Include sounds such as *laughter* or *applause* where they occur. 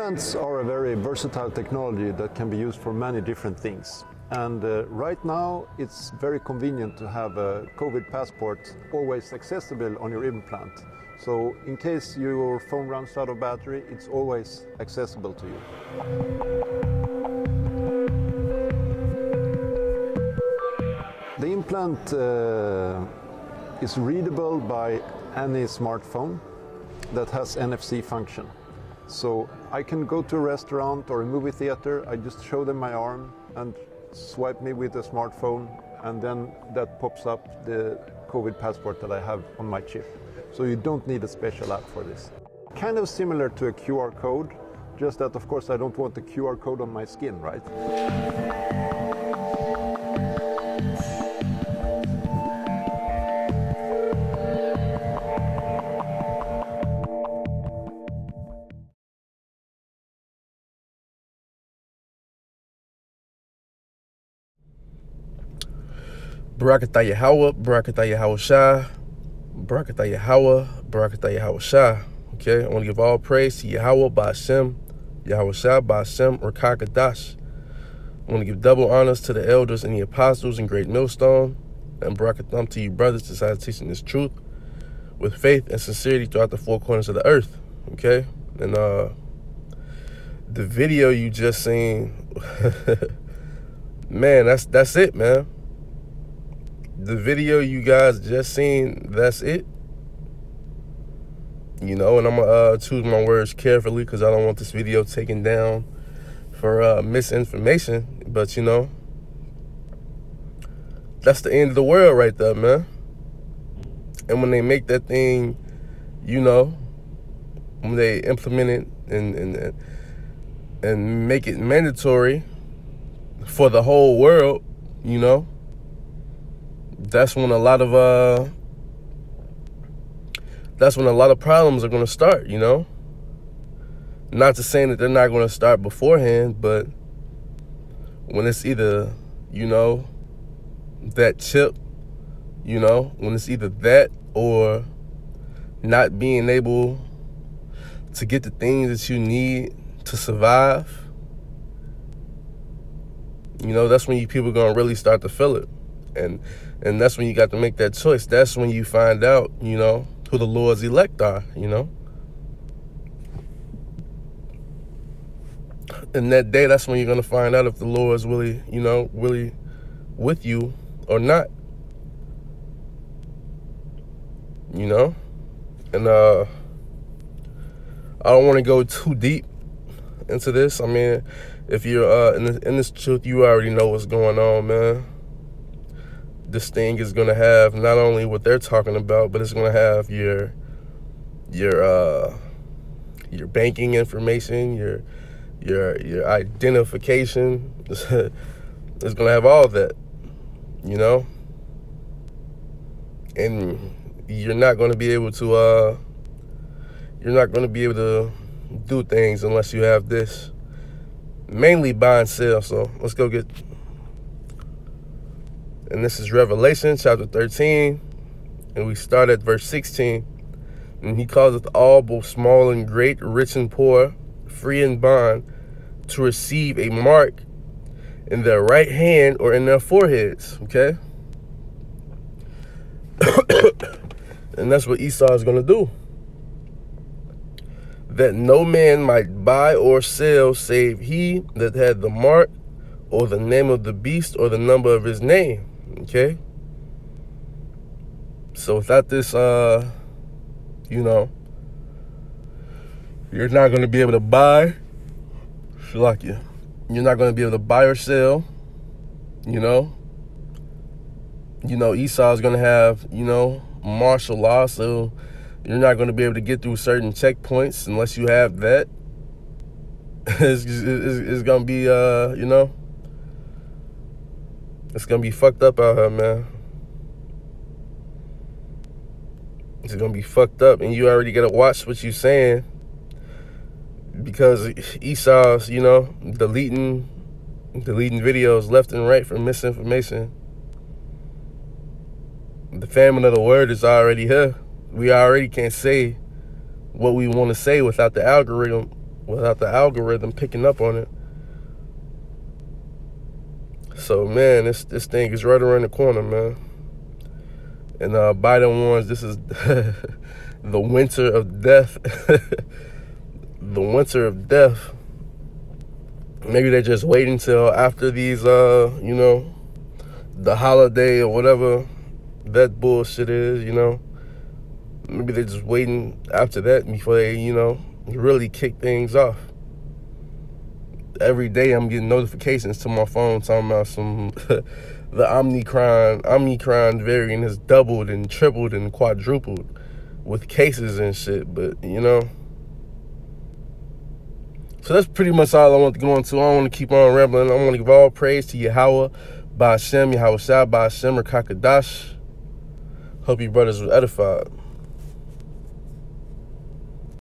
Implants are a very versatile technology that can be used for many different things. And uh, right now, it's very convenient to have a COVID passport always accessible on your implant. So, in case your phone runs out of battery, it's always accessible to you. The implant uh, is readable by any smartphone that has NFC function. So I can go to a restaurant or a movie theater, I just show them my arm and swipe me with a smartphone, and then that pops up the COVID passport that I have on my chip. So you don't need a special app for this. Kind of similar to a QR code, just that of course I don't want the QR code on my skin, right? Barakatah Yahweh, Shah, Barakatah Yahweh, Shah. Okay, I want to give all praise to Yahweh Ba'ashem, Yahawashi Ba'ashem, Rakakadash. I want to give double honors to the elders and the apostles in Great Millstone, and Barakatham to you brothers decided teaching this truth with faith and sincerity throughout the four corners of the earth. Okay, and uh, the video you just seen, *laughs* man, that's that's it, man the video you guys just seen, that's it. You know, and I'm gonna uh, choose my words carefully because I don't want this video taken down for uh, misinformation. But you know, that's the end of the world right there, man. And when they make that thing, you know, when they implement it and and and make it mandatory for the whole world, you know that's when a lot of uh that's when a lot of problems are going to start, you know? Not to say that they're not going to start beforehand, but when it's either, you know, that chip, you know, when it's either that or not being able to get the things that you need to survive, you know, that's when you people are going to really start to feel it. And and that's when you got to make that choice. That's when you find out, you know, who the Lord's elect are, you know. And that day, that's when you're gonna find out if the Lord is really, you know, really with you or not. You know? And uh I don't want to go too deep into this. I mean, if you're uh in this, in this truth, you already know what's going on, man this thing is going to have not only what they're talking about, but it's going to have your your uh, your banking information, your your your identification. *laughs* it's going to have all that, you know. And you're not going to be able to uh, you're not going to be able to do things unless you have this. Mainly buy and sell. So let's go get and this is Revelation chapter 13. And we start at verse 16. And he causeth all, both small and great, rich and poor, free and bond, to receive a mark in their right hand or in their foreheads. Okay? *coughs* and that's what Esau is going to do. That no man might buy or sell save he that had the mark or the name of the beast or the number of his name. Okay? So without this, uh, you know, you're not going to be able to buy. Like you, you're not going to be able to buy or sell. You know, you know Esau is going to have you know martial law, so you're not going to be able to get through certain checkpoints unless you have that. *laughs* it's, it's, it's going to be uh, you know it's gonna be fucked up out here, man. It's gonna be fucked up, and you already gotta watch what you're saying because Esau's, you know, deleting, deleting videos left and right for misinformation. The famine of the word is already here. We already can't say what we want to say without the algorithm, without the algorithm picking up on it. So man, this this thing is right around the corner, man. And uh Biden warns this is *laughs* the winter of death. *laughs* the winter of death. Maybe they're just waiting till after these uh, you know, the holiday or whatever that bullshit is, you know. Maybe they're just waiting after that before they, you know, really kick things off. Every day I'm getting notifications to my phone talking about some *laughs* the Omicron Omicron variant has doubled and tripled and quadrupled with cases and shit, but you know. So that's pretty much all I want to go into. I want to keep on rambling. I want to give all praise to Yahweh, Ba'ashem, Yahawashi, Ba'ashem, or Kakadash. Hope you brothers were edified.